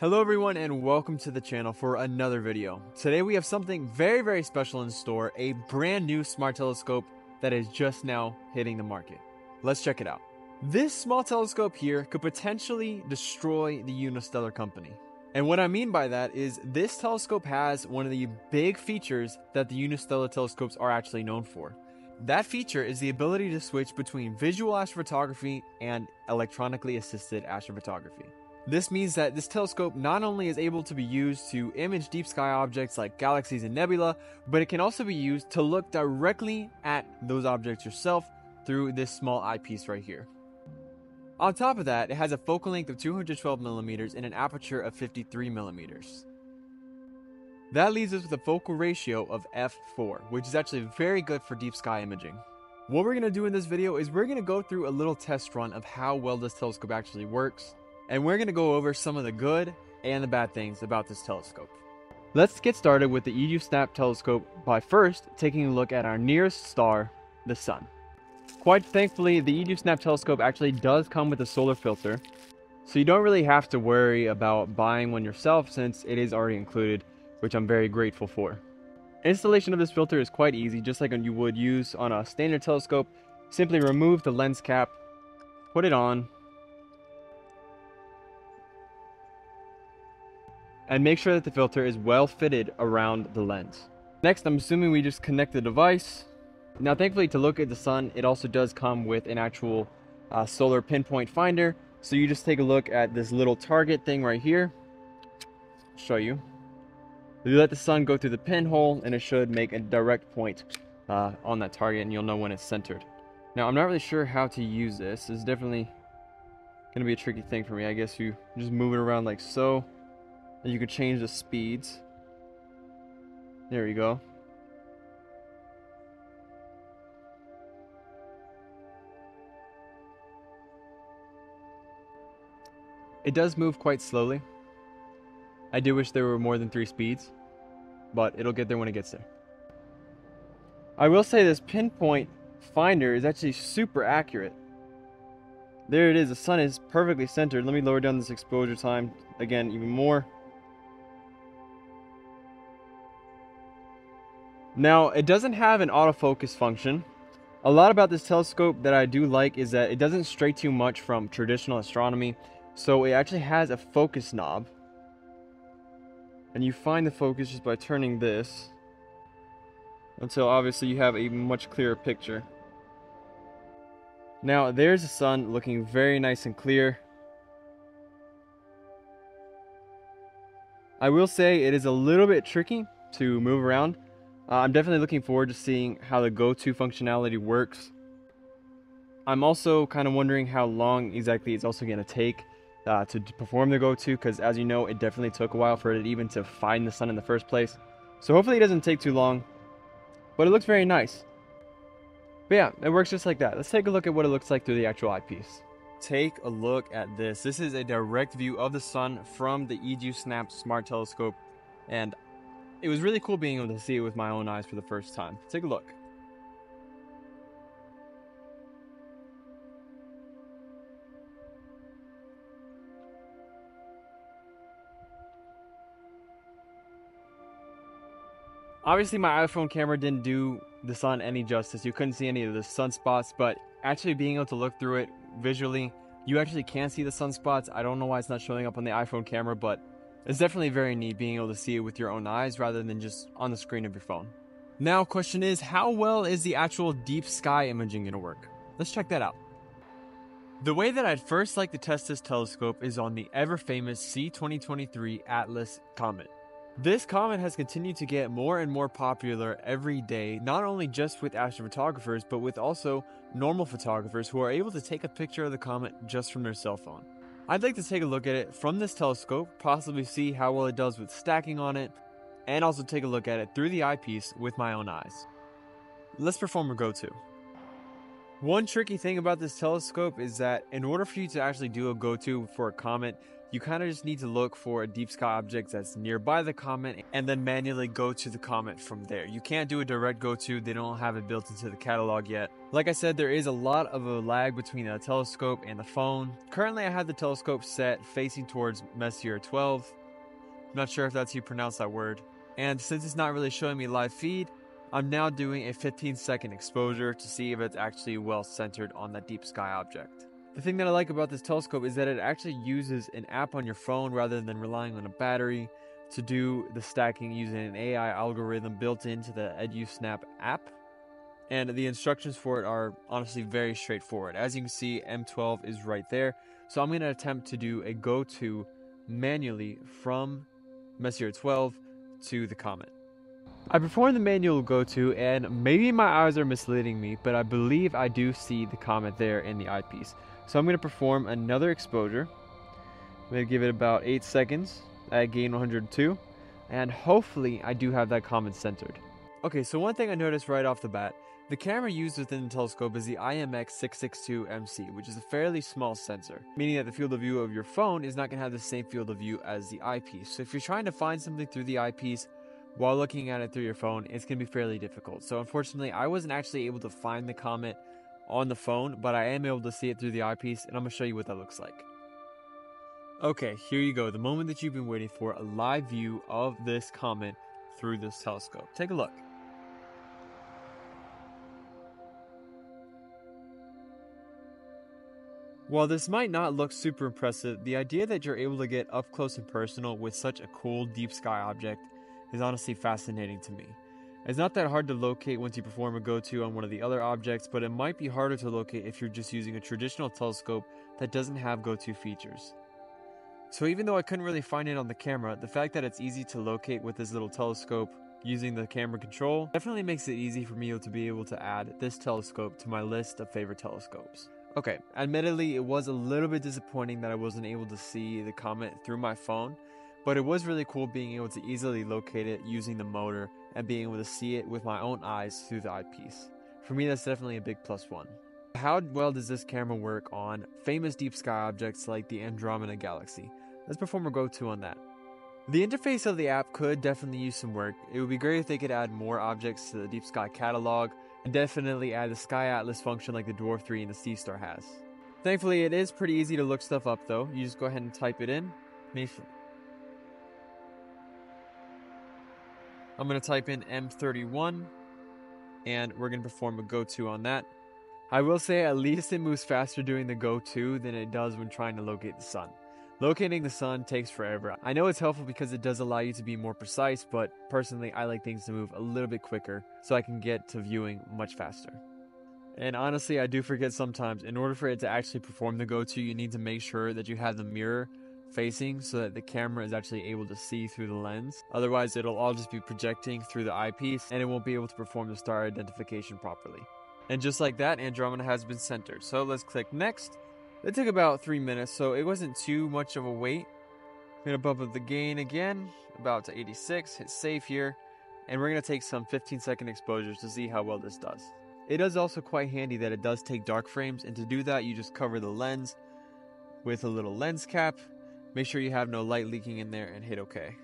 Hello everyone and welcome to the channel for another video. Today we have something very very special in store, a brand new smart telescope that is just now hitting the market. Let's check it out. This small telescope here could potentially destroy the Unistellar company. And what I mean by that is this telescope has one of the big features that the Unistellar telescopes are actually known for. That feature is the ability to switch between visual astrophotography and electronically assisted astrophotography. This means that this telescope not only is able to be used to image deep sky objects like galaxies and nebula, but it can also be used to look directly at those objects yourself through this small eyepiece right here. On top of that, it has a focal length of 212 millimeters and an aperture of 53 millimeters. That leaves us with a focal ratio of f4, which is actually very good for deep sky imaging. What we're going to do in this video is we're going to go through a little test run of how well this telescope actually works, and we're going to go over some of the good and the bad things about this telescope. Let's get started with the EDU Snap telescope by first taking a look at our nearest star, the Sun. Quite thankfully, the EDU Snap telescope actually does come with a solar filter, so you don't really have to worry about buying one yourself since it is already included, which I'm very grateful for. Installation of this filter is quite easy, just like you would use on a standard telescope. Simply remove the lens cap, put it on, and make sure that the filter is well fitted around the lens. Next, I'm assuming we just connect the device. Now, thankfully, to look at the sun, it also does come with an actual uh, solar pinpoint finder. So you just take a look at this little target thing right here. Show you. You let the sun go through the pinhole and it should make a direct point uh, on that target and you'll know when it's centered. Now, I'm not really sure how to use this. It's definitely going to be a tricky thing for me. I guess you just move it around like so. And you can change the speeds. There we go. It does move quite slowly. I do wish there were more than three speeds, but it'll get there when it gets there. I will say this pinpoint finder is actually super accurate. There it is, the sun is perfectly centered. Let me lower down this exposure time again even more. Now, it doesn't have an autofocus function. A lot about this telescope that I do like is that it doesn't stray too much from traditional astronomy. So it actually has a focus knob. And you find the focus just by turning this. Until obviously you have a much clearer picture. Now, there's the sun looking very nice and clear. I will say it is a little bit tricky to move around uh, I'm definitely looking forward to seeing how the go-to functionality works. I'm also kind of wondering how long exactly it's also going to take uh, to perform the go-to because as you know it definitely took a while for it even to find the sun in the first place. So hopefully it doesn't take too long, but it looks very nice. But yeah, it works just like that. Let's take a look at what it looks like through the actual eyepiece. Take a look at this. This is a direct view of the sun from the EDU Snap Smart Telescope and it was really cool being able to see it with my own eyes for the first time. Take a look. Obviously my iPhone camera didn't do the sun any justice. You couldn't see any of the sunspots, but actually being able to look through it visually, you actually can see the sunspots. I don't know why it's not showing up on the iPhone camera, but it's definitely very neat being able to see it with your own eyes rather than just on the screen of your phone. Now, question is, how well is the actual deep sky imaging to work? Let's check that out. The way that I'd first like to test this telescope is on the ever famous C2023 Atlas comet. This comet has continued to get more and more popular every day, not only just with astrophotographers, but with also normal photographers who are able to take a picture of the comet just from their cell phone. I'd like to take a look at it from this telescope, possibly see how well it does with stacking on it, and also take a look at it through the eyepiece with my own eyes. Let's perform a go-to. One tricky thing about this telescope is that in order for you to actually do a go-to for a comet, you kind of just need to look for a deep sky object that's nearby the comet and then manually go to the comet from there. You can't do a direct go-to, they don't have it built into the catalog yet. Like I said, there is a lot of a lag between the telescope and the phone. Currently, I have the telescope set facing towards Messier 12. I'm not sure if that's how you pronounce that word. And since it's not really showing me live feed, I'm now doing a 15 second exposure to see if it's actually well centered on that deep sky object. The thing that I like about this telescope is that it actually uses an app on your phone rather than relying on a battery to do the stacking using an AI algorithm built into the EduSnap app and the instructions for it are honestly very straightforward. As you can see, M12 is right there. So I'm going to attempt to do a go to manually from Messier 12 to the comet. I performed the manual go to, and maybe my eyes are misleading me, but I believe I do see the comet there in the eyepiece. So I'm going to perform another exposure. I'm going to give it about 8 seconds at gain 102, and hopefully I do have that comet centered. Okay, so one thing I noticed right off the bat the camera used within the telescope is the IMX662MC, which is a fairly small sensor, meaning that the field of view of your phone is not going to have the same field of view as the eyepiece. So if you're trying to find something through the eyepiece while looking at it through your phone, it's going to be fairly difficult. So unfortunately, I wasn't actually able to find the comet on the phone, but I am able to see it through the eyepiece, and I'm to show you what that looks like. Okay, here you go, the moment that you've been waiting for, a live view of this comet through this telescope. Take a look. While this might not look super impressive, the idea that you're able to get up close and personal with such a cool deep sky object is honestly fascinating to me. It's not that hard to locate once you perform a go to on one of the other objects, but it might be harder to locate if you're just using a traditional telescope that doesn't have go to features. So, even though I couldn't really find it on the camera, the fact that it's easy to locate with this little telescope using the camera control definitely makes it easy for me to be able to add this telescope to my list of favorite telescopes. Okay, admittedly, it was a little bit disappointing that I wasn't able to see the comet through my phone, but it was really cool being able to easily locate it using the motor and being able to see it with my own eyes through the eyepiece. For me, that's definitely a big plus one. How well does this camera work on famous deep sky objects like the Andromeda Galaxy? Let's perform a go to on that. The interface of the app could definitely use some work. It would be great if they could add more objects to the Deep Sky catalog, and definitely add the Sky Atlas function like the Dwarf 3 and the Seestar has. Thankfully, it is pretty easy to look stuff up though. You just go ahead and type it in. I'm going to type in M31 and we're going to perform a go to on that. I will say at least it moves faster doing the go to than it does when trying to locate the sun. Locating the sun takes forever. I know it's helpful because it does allow you to be more precise, but personally, I like things to move a little bit quicker so I can get to viewing much faster. And honestly, I do forget sometimes, in order for it to actually perform the go to, you need to make sure that you have the mirror facing so that the camera is actually able to see through the lens. Otherwise, it'll all just be projecting through the eyepiece and it won't be able to perform the star identification properly. And just like that, Andromeda has been centered. So let's click next it took about three minutes, so it wasn't too much of a wait. I'm gonna bump up the gain again, about to 86, hit save here, and we're gonna take some 15 second exposures to see how well this does. It is also quite handy that it does take dark frames, and to do that, you just cover the lens with a little lens cap. Make sure you have no light leaking in there and hit OK.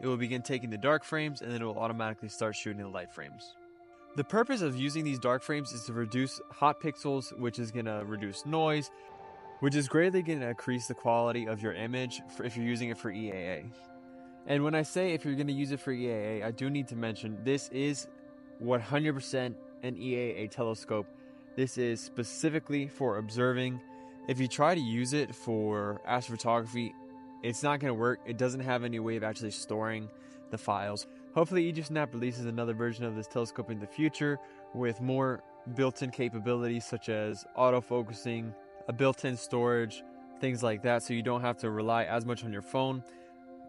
It will begin taking the dark frames and then it will automatically start shooting the light frames. The purpose of using these dark frames is to reduce hot pixels, which is going to reduce noise, which is greatly going to increase the quality of your image if you're using it for EAA. And when I say if you're going to use it for EAA, I do need to mention this is 100% an EAA telescope. This is specifically for observing. If you try to use it for astrophotography, it's not going to work. It doesn't have any way of actually storing the files. Hopefully, EduSnap releases another version of this telescope in the future with more built in capabilities such as autofocusing, a built-in storage, things like that, so you don't have to rely as much on your phone.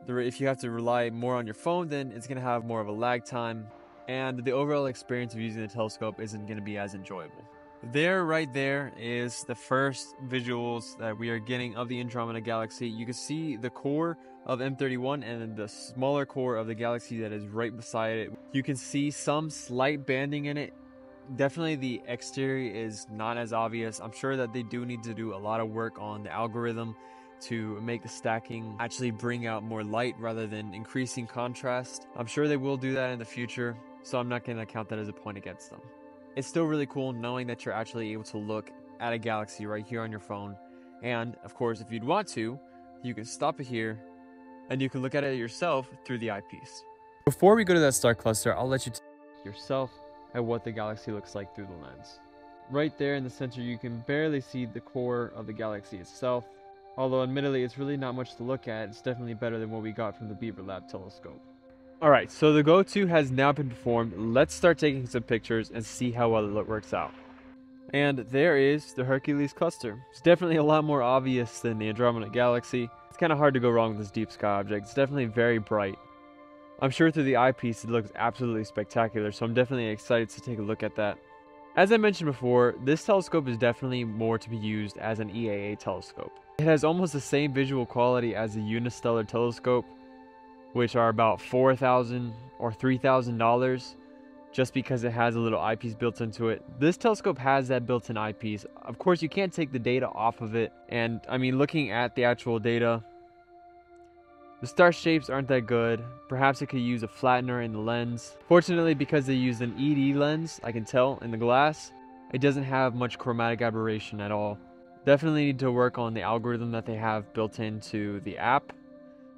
If you have to rely more on your phone, then it's going to have more of a lag time, and the overall experience of using the telescope isn't going to be as enjoyable. There, right there, is the first visuals that we are getting of the Andromeda Galaxy. You can see the core of M31 and the smaller core of the galaxy that is right beside it. You can see some slight banding in it definitely the exterior is not as obvious. I'm sure that they do need to do a lot of work on the algorithm to make the stacking actually bring out more light rather than increasing contrast. I'm sure they will do that in the future, so I'm not going to count that as a point against them. It's still really cool knowing that you're actually able to look at a galaxy right here on your phone. And of course, if you'd want to, you can stop it here and you can look at it yourself through the eyepiece. Before we go to that star cluster, I'll let you yourself at what the galaxy looks like through the lens. Right there in the center, you can barely see the core of the galaxy itself. Although admittedly, it's really not much to look at, it's definitely better than what we got from the Beaver Lab telescope. Alright, so the go-to has now been performed. Let's start taking some pictures and see how well it works out. And there is the Hercules cluster. It's definitely a lot more obvious than the Andromeda Galaxy. It's kind of hard to go wrong with this deep sky object. It's definitely very bright. I'm sure through the eyepiece it looks absolutely spectacular, so I'm definitely excited to take a look at that. As I mentioned before, this telescope is definitely more to be used as an EAA telescope. It has almost the same visual quality as a unistellar telescope, which are about 4000 or $3,000 just because it has a little eyepiece built into it. This telescope has that built-in eyepiece. Of course, you can't take the data off of it. And I mean, looking at the actual data, the star shapes aren't that good. Perhaps it could use a flattener in the lens. Fortunately, because they used an ED lens, I can tell in the glass, it doesn't have much chromatic aberration at all. Definitely need to work on the algorithm that they have built into the app.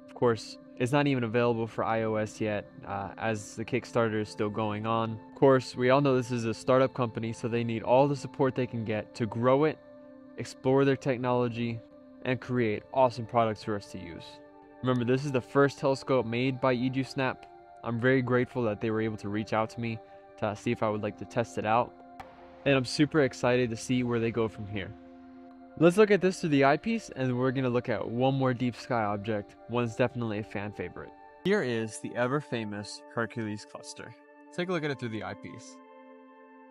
Of course, it's not even available for iOS yet, uh, as the Kickstarter is still going on. Of course, we all know this is a startup company, so they need all the support they can get to grow it, explore their technology, and create awesome products for us to use. Remember, this is the first telescope made by EduSnap. I'm very grateful that they were able to reach out to me to see if I would like to test it out. And I'm super excited to see where they go from here. Let's look at this through the eyepiece and we're going to look at one more deep sky object. One's definitely a fan favorite. Here is the ever famous Hercules cluster. Take a look at it through the eyepiece.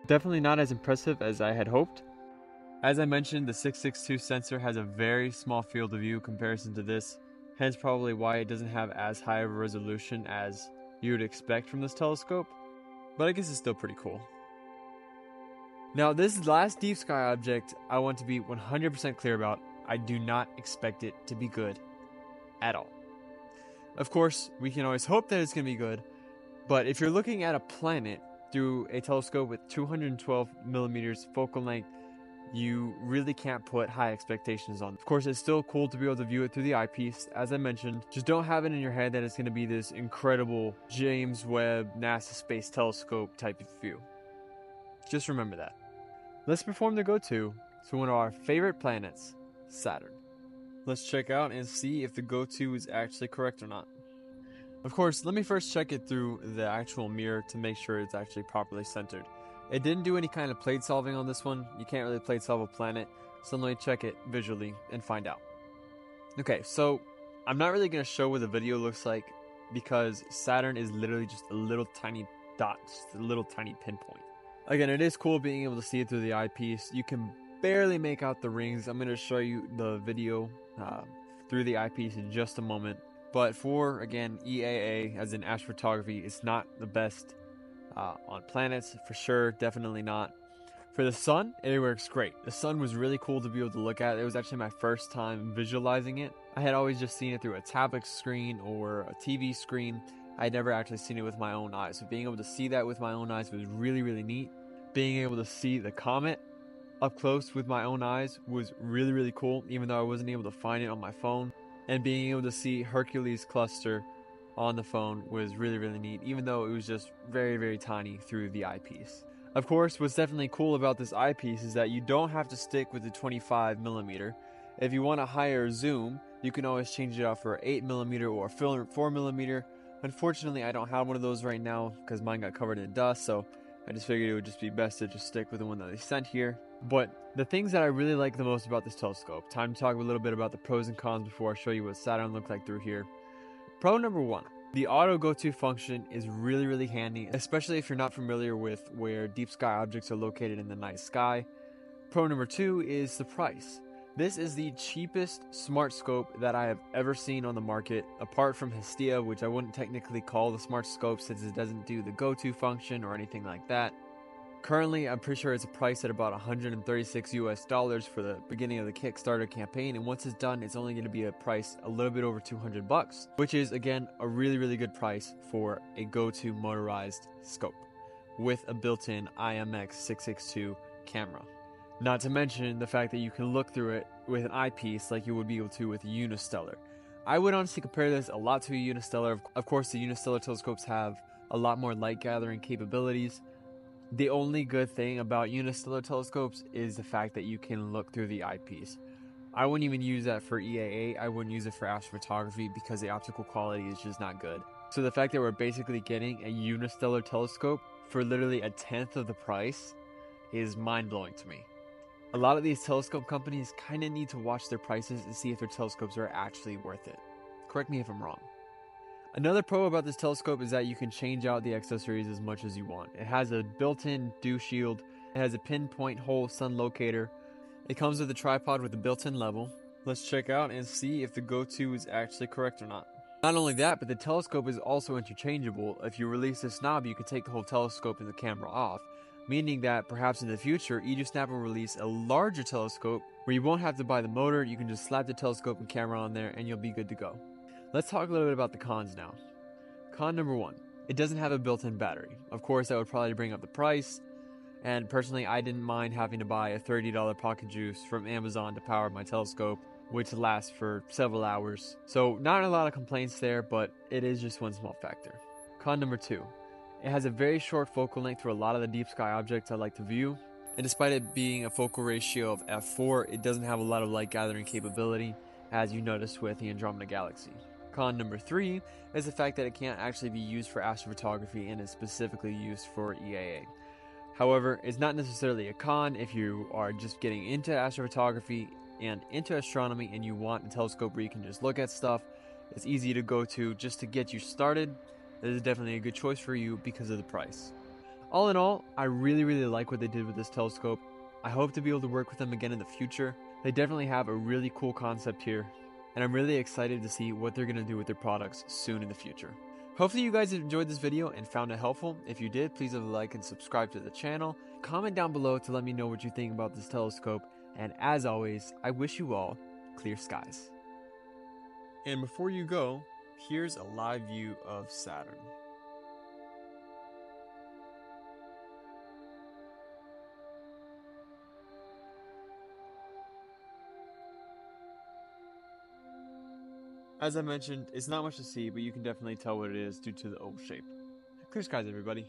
Definitely not as impressive as I had hoped. As I mentioned, the 662 sensor has a very small field of view comparison to this, hence probably why it doesn't have as high of a resolution as you would expect from this telescope, but I guess it's still pretty cool. Now, this last deep sky object, I want to be 100% clear about. I do not expect it to be good at all. Of course, we can always hope that it's going to be good, but if you're looking at a planet through a telescope with 212 millimeters focal length, you really can't put high expectations on. Of course, it's still cool to be able to view it through the eyepiece, as I mentioned. Just don't have it in your head that it's going to be this incredible James Webb NASA Space Telescope type of view. Just remember that. Let's perform the go-to to one of our favorite planets, Saturn. Let's check out and see if the go-to is actually correct or not. Of course, let me first check it through the actual mirror to make sure it's actually properly centered. It didn't do any kind of plate solving on this one. You can't really plate solve a planet, so let me check it visually and find out. Okay, so I'm not really going to show what the video looks like because Saturn is literally just a little tiny dot, just a little tiny pinpoint. Again, it is cool being able to see it through the eyepiece. You can barely make out the rings. I'm going to show you the video uh, through the eyepiece in just a moment. But for, again, EAA, as in astrophotography, it's not the best uh, on planets, for sure, definitely not. For the sun, it works great. The sun was really cool to be able to look at. It was actually my first time visualizing it. I had always just seen it through a tablet screen or a TV screen, I had never actually seen it with my own eyes. So being able to see that with my own eyes was really, really neat. Being able to see the comet up close with my own eyes was really, really cool, even though I wasn't able to find it on my phone. And being able to see Hercules cluster on the phone was really, really neat, even though it was just very, very tiny through the eyepiece. Of course, what's definitely cool about this eyepiece is that you don't have to stick with the 25 millimeter. If you want a higher zoom, you can always change it out for 8 millimeter or 4 millimeter Unfortunately, I don't have one of those right now because mine got covered in dust, so I just figured it would just be best to just stick with the one that they sent here. But the things that I really like the most about this telescope, time to talk a little bit about the pros and cons before I show you what Saturn looked like through here. Pro number one, the auto go-to function is really, really handy, especially if you're not familiar with where deep sky objects are located in the night sky. Pro number two is the price. This is the cheapest smart scope that I have ever seen on the market, apart from Hestia, which I wouldn't technically call the smart scope since it doesn't do the go-to function or anything like that. Currently, I'm pretty sure it's priced at about 136 US dollars for the beginning of the Kickstarter campaign, and once it's done, it's only going to be a price a little bit over 200 bucks, which is again a really really good price for a go-to motorized scope. with a built-in IMX662 camera. Not to mention the fact that you can look through it with an eyepiece like you would be able to with a Unistellar. I would honestly compare this a lot to a Unistellar. Of course, the Unistellar telescopes have a lot more light gathering capabilities. The only good thing about Unistellar telescopes is the fact that you can look through the eyepiece. I wouldn't even use that for EAA, I wouldn't use it for astrophotography because the optical quality is just not good. So the fact that we're basically getting a Unistellar telescope for literally a tenth of the price is mind blowing to me. A lot of these telescope companies kind of need to watch their prices and see if their telescopes are actually worth it. Correct me if I'm wrong. Another pro about this telescope is that you can change out the accessories as much as you want. It has a built-in dew shield, it has a pinpoint hole sun locator, it comes with a tripod with a built-in level. Let's check out and see if the go-to is actually correct or not. Not only that, but the telescope is also interchangeable. If you release this knob, you can take the whole telescope and the camera off, meaning that perhaps in the future, EduSnap will release a larger telescope where you won't have to buy the motor, you can just slap the telescope and camera on there and you'll be good to go. Let's talk a little bit about the cons now. Con number one, it doesn't have a built-in battery. Of course, that would probably bring up the price, and personally, I didn't mind having to buy a $30 pocket juice from Amazon to power my telescope, which lasts for several hours. So, not a lot of complaints there, but it is just one small factor. Con number two it has a very short focal length for a lot of the deep sky objects I like to view, and despite it being a focal ratio of f4, it doesn't have a lot of light gathering capability, as you noticed with the Andromeda Galaxy. Con number three is the fact that it can't actually be used for astrophotography and is specifically used for EAA. However, it's not necessarily a con if you are just getting into astrophotography and into astronomy and you want a telescope where you can just look at stuff. It's easy to go to just to get you started. This is definitely a good choice for you because of the price. All in all, I really, really like what they did with this telescope. I hope to be able to work with them again in the future. They definitely have a really cool concept here, and I'm really excited to see what they're going to do with their products soon in the future. Hopefully you guys enjoyed this video and found it helpful. If you did, please leave a like and subscribe to the channel. Comment down below to let me know what you think about this telescope. And as always, I wish you all clear skies. And before you go, here's a live view of Saturn. As I mentioned, it's not much to see, but you can definitely tell what it is due to the oval shape. Clear skies, everybody.